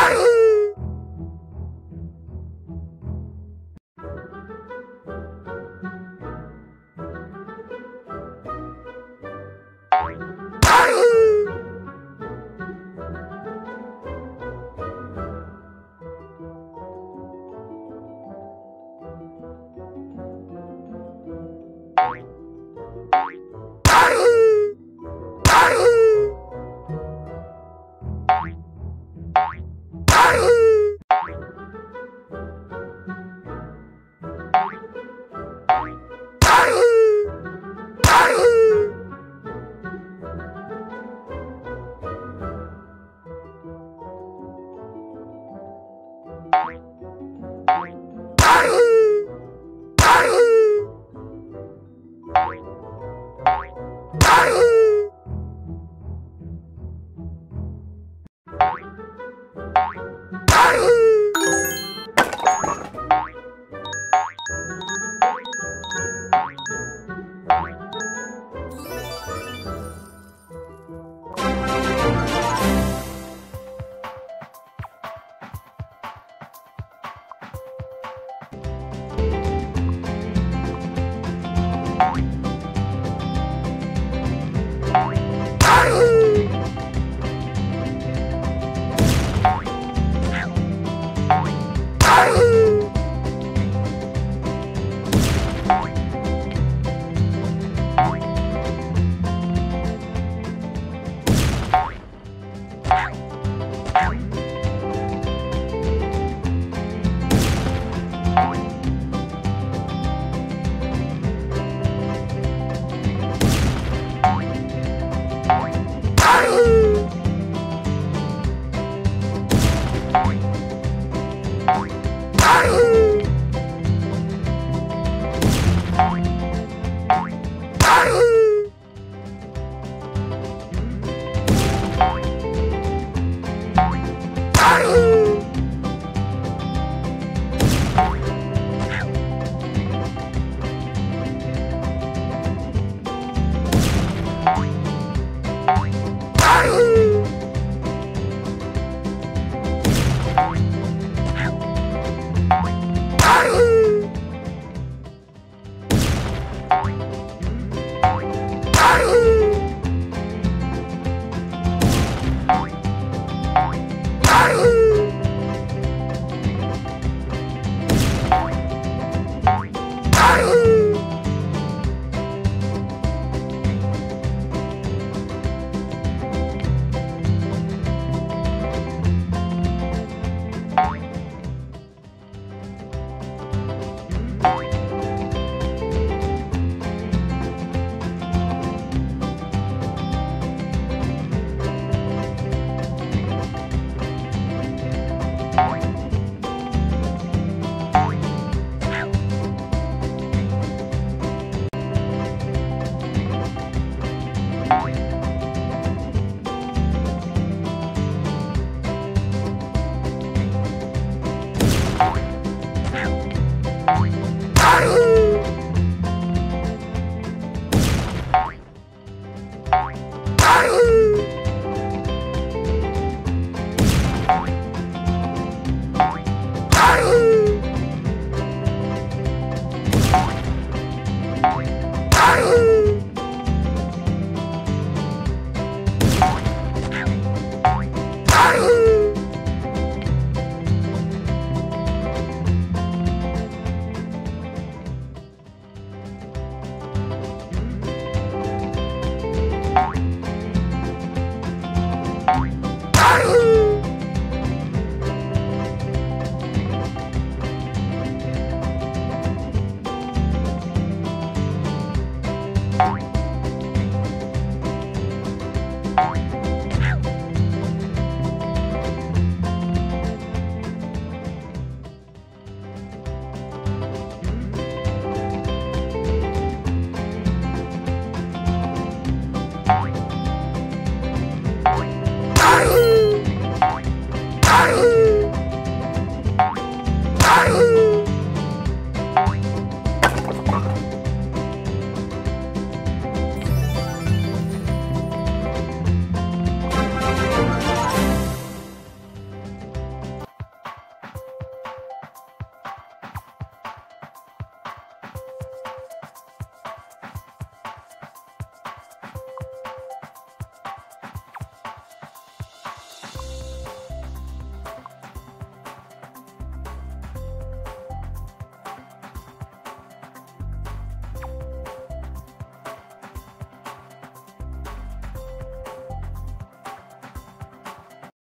Ah!